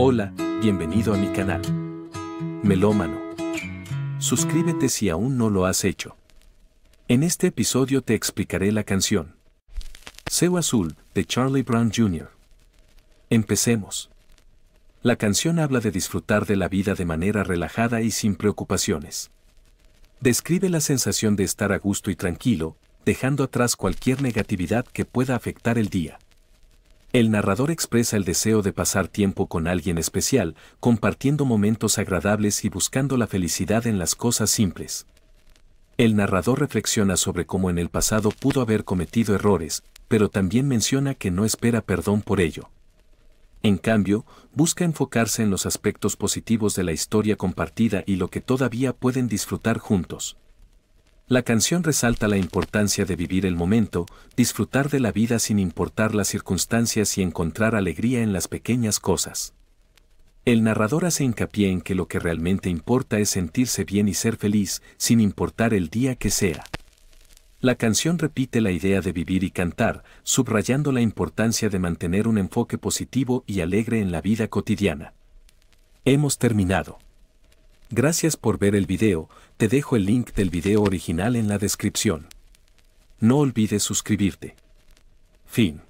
Hola, bienvenido a mi canal. Melómano. Suscríbete si aún no lo has hecho. En este episodio te explicaré la canción Seu Azul de Charlie Brown Jr. Empecemos. La canción habla de disfrutar de la vida de manera relajada y sin preocupaciones. Describe la sensación de estar a gusto y tranquilo, dejando atrás cualquier negatividad que pueda afectar el día. El narrador expresa el deseo de pasar tiempo con alguien especial, compartiendo momentos agradables y buscando la felicidad en las cosas simples. El narrador reflexiona sobre cómo en el pasado pudo haber cometido errores, pero también menciona que no espera perdón por ello. En cambio, busca enfocarse en los aspectos positivos de la historia compartida y lo que todavía pueden disfrutar juntos. La canción resalta la importancia de vivir el momento, disfrutar de la vida sin importar las circunstancias y encontrar alegría en las pequeñas cosas. El narrador hace hincapié en que lo que realmente importa es sentirse bien y ser feliz, sin importar el día que sea. La canción repite la idea de vivir y cantar, subrayando la importancia de mantener un enfoque positivo y alegre en la vida cotidiana. Hemos terminado. Gracias por ver el video, te dejo el link del video original en la descripción. No olvides suscribirte. Fin.